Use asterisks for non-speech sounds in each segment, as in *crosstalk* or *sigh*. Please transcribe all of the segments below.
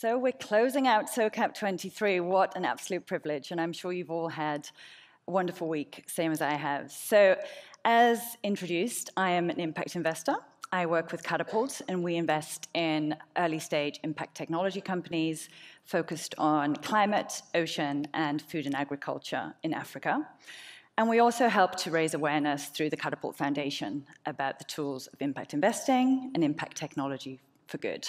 So we're closing out SOCAP 23. What an absolute privilege. And I'm sure you've all had a wonderful week, same as I have. So as introduced, I am an impact investor. I work with Katapult, and we invest in early stage impact technology companies focused on climate, ocean, and food and agriculture in Africa. And we also help to raise awareness through the Katapult Foundation about the tools of impact investing and impact technology for good.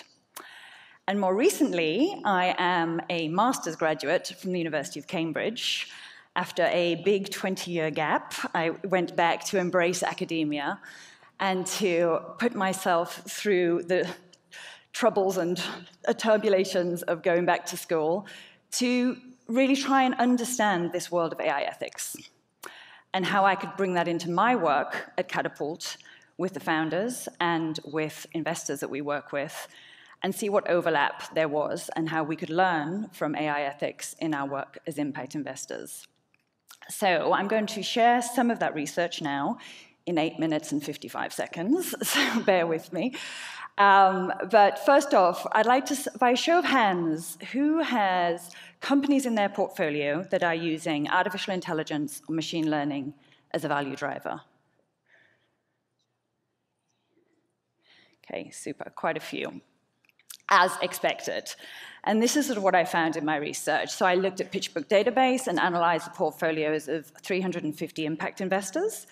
And more recently, I am a master's graduate from the University of Cambridge. After a big 20 year gap, I went back to embrace academia and to put myself through the troubles and turbulations of going back to school to really try and understand this world of AI ethics and how I could bring that into my work at Katapult with the founders and with investors that we work with and see what overlap there was and how we could learn from AI ethics in our work as impact investors. So I'm going to share some of that research now in 8 minutes and 55 seconds, *laughs* so bear with me. Um, but first off, I'd like to, by show of hands, who has companies in their portfolio that are using artificial intelligence or machine learning as a value driver? Okay, super, quite a few, as expected. And this is sort of what I found in my research. So I looked at PitchBook database and analyzed the portfolios of 350 impact investors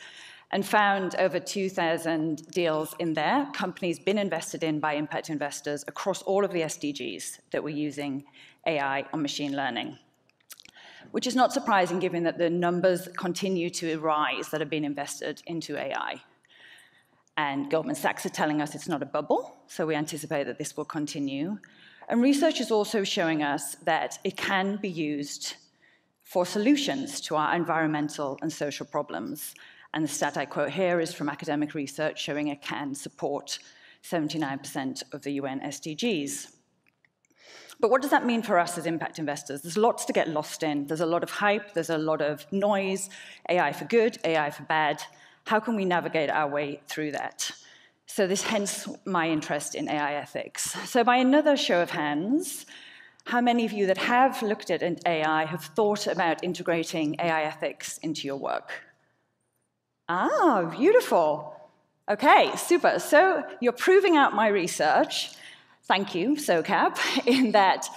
and found over 2,000 deals in there, companies been invested in by impact investors across all of the SDGs that were using AI or machine learning. Which is not surprising given that the numbers continue to rise that have been invested into AI. And Goldman Sachs are telling us it's not a bubble, so we anticipate that this will continue. And research is also showing us that it can be used for solutions to our environmental and social problems. And the stat I quote here is from academic research showing it can support 79% of the UN SDGs. But what does that mean for us as impact investors? There's lots to get lost in. There's a lot of hype, there's a lot of noise, AI for good, AI for bad. How can we navigate our way through that? So this hence my interest in AI ethics. So by another show of hands, how many of you that have looked at AI have thought about integrating AI ethics into your work? Ah, beautiful. Okay, super. So you're proving out my research. Thank you, SOCAP, *laughs* in that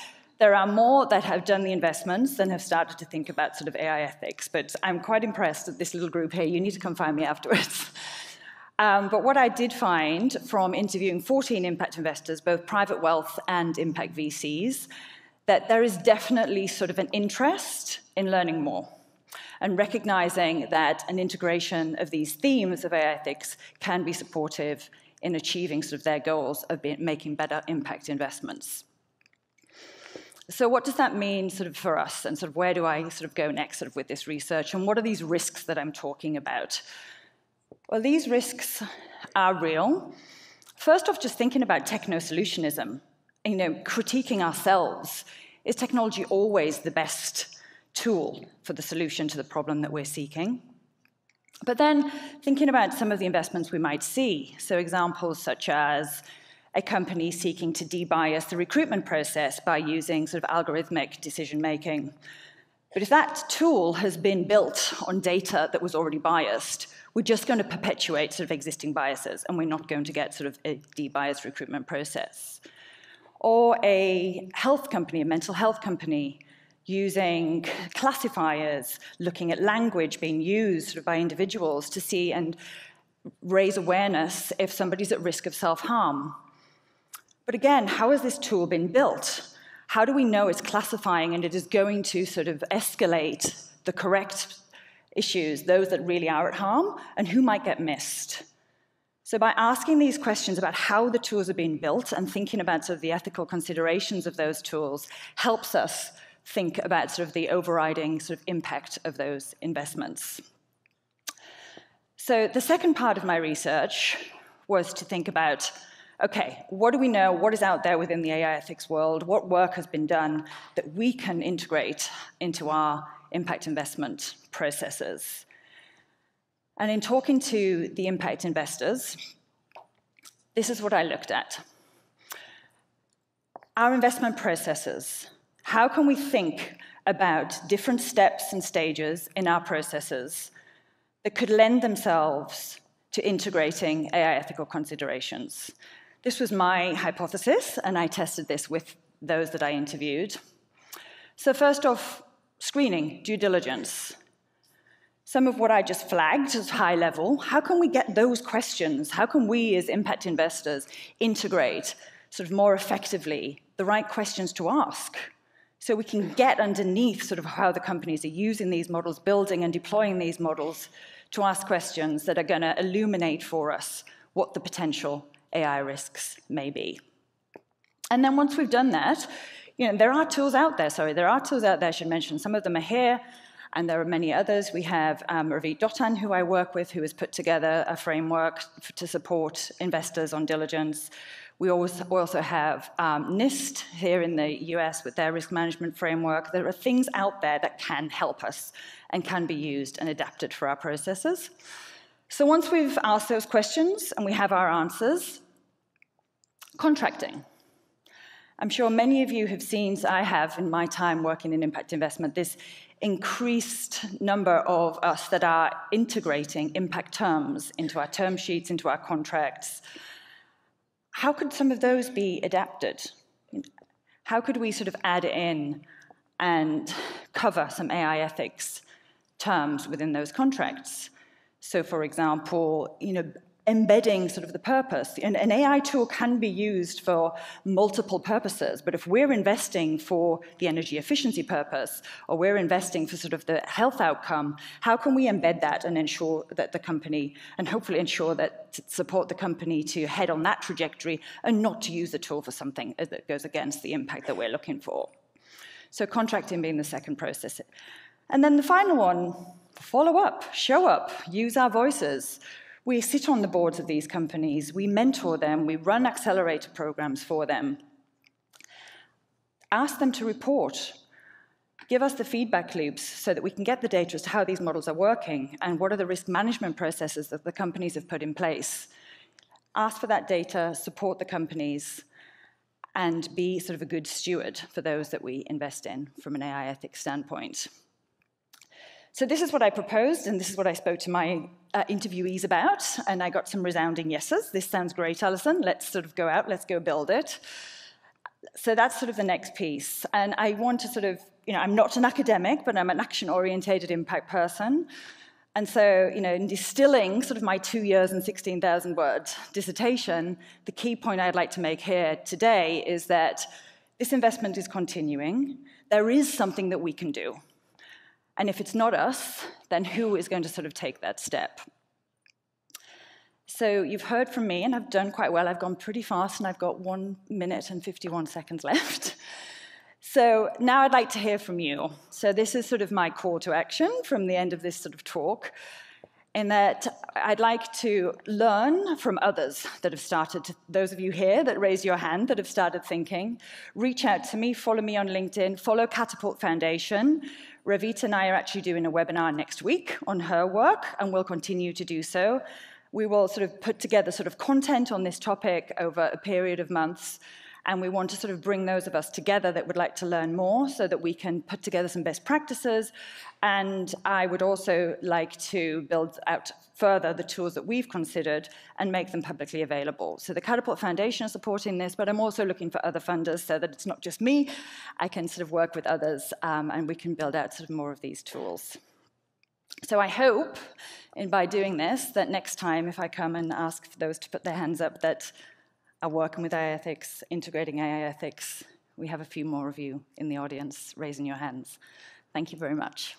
there are more that have done the investments than have started to think about sort of AI ethics. But I'm quite impressed at this little group here. You need to come find me afterwards. *laughs* Um, but what I did find from interviewing 14 impact investors, both private wealth and impact VCs, that there is definitely sort of an interest in learning more and recognizing that an integration of these themes of AI ethics can be supportive in achieving sort of their goals of making better impact investments. So what does that mean sort of for us and sort of where do I sort of go next sort of with this research and what are these risks that I'm talking about? Well, these risks are real. First off, just thinking about techno-solutionism, you know, critiquing ourselves. Is technology always the best tool for the solution to the problem that we're seeking. But then thinking about some of the investments we might see, so examples such as a company seeking to debias the recruitment process by using sort of algorithmic decision making. But if that tool has been built on data that was already biased, we're just going to perpetuate sort of existing biases and we're not going to get sort of a debiased recruitment process. Or a health company, a mental health company, using classifiers, looking at language being used by individuals to see and raise awareness if somebody's at risk of self-harm. But again, how has this tool been built? How do we know it's classifying and it is going to sort of escalate the correct issues, those that really are at harm, and who might get missed? So by asking these questions about how the tools are being built and thinking about sort of the ethical considerations of those tools helps us think about sort of the overriding sort of impact of those investments. So the second part of my research was to think about, okay, what do we know, what is out there within the AI ethics world, what work has been done that we can integrate into our impact investment processes. And in talking to the impact investors, this is what I looked at. our investment processes. How can we think about different steps and stages in our processes that could lend themselves to integrating AI ethical considerations? This was my hypothesis, and I tested this with those that I interviewed. So first off, screening, due diligence. Some of what I just flagged as high level, how can we get those questions? How can we as impact investors integrate sort of more effectively the right questions to ask? So we can get underneath sort of how the companies are using these models, building and deploying these models to ask questions that are going to illuminate for us what the potential AI risks may be. And then once we've done that, you know, there are tools out there, sorry, there are tools out there, I should mention. Some of them are here, and there are many others. We have um, Ravit Dothan, who I work with, who has put together a framework to support investors on diligence. We also have um, NIST here in the US with their risk management framework. There are things out there that can help us and can be used and adapted for our processes. So once we've asked those questions and we have our answers, contracting. I'm sure many of you have seen, I have in my time working in impact investment, this increased number of us that are integrating impact terms into our term sheets, into our contracts. How could some of those be adapted? How could we sort of add in and cover some AI ethics terms within those contracts? So, for example, you know, embedding sort of the purpose. An, an, AI tool can be used for multiple purposes, but if we're investing for the energy efficiency purpose, or we're investing for sort of the health outcome, how can we embed that and ensure that the company, and hopefully ensure that support the company to head on that trajectory and not to use the tool for something that goes against the impact that we're looking for. So contracting being the second process. And then the final one, follow up, show up, use our voices, we sit on the boards of these companies, we mentor them, we run accelerator programs for them. Ask them to report. Give us the feedback loops so that we can get the data as to how these models are working and what are the risk management processes that the companies have put in place. Ask for that data, support the companies, and be sort of a good steward for those that we invest in from an AI ethics standpoint. So this is what I proposed, and this is what I spoke to my uh, interviewees about, and I got some resounding yeses. This sounds great, Alison. Let's sort of go out, let's go build it. So that's sort of the next piece. And I want to sort of, you know, I'm not an academic, but I'm an action-orientated impact person. And so, you know, in distilling sort of my two years and 16,000 word dissertation, the key point I'd like to make here today is that this investment is continuing. There is something that we can do. And if it's not us, then who is going to sort of take that step? So you've heard from me, and I've done quite well. I've gone pretty fast, and I've got one minute and 51 seconds *laughs* left. So now I'd like to hear from you. So this is sort of my call to action from the end of this sort of talk, in that I'd like to learn from others that have started, those of you here that raise your hand that have started thinking, reach out to me, follow me on LinkedIn, follow Katapult Foundation, Ravita and I are actually doing a webinar next week on her work, and we'll continue to do so. We will sort of put together sort of content on this topic over a period of months, and we want to sort of bring those of us together that would like to learn more so that we can put together some best practices. And I would also like to build out further the tools that we've considered and make them publicly available. So the Katapult Foundation is supporting this, but I'm also looking for other funders so that it's not just me. I can sort of work with others um, and we can build out sort of more of these tools. So I hope, in by doing this, that next time if I come and ask for those to put their hands up that are working with AI ethics, integrating AI ethics, we have a few more of you in the audience raising your hands. Thank you very much.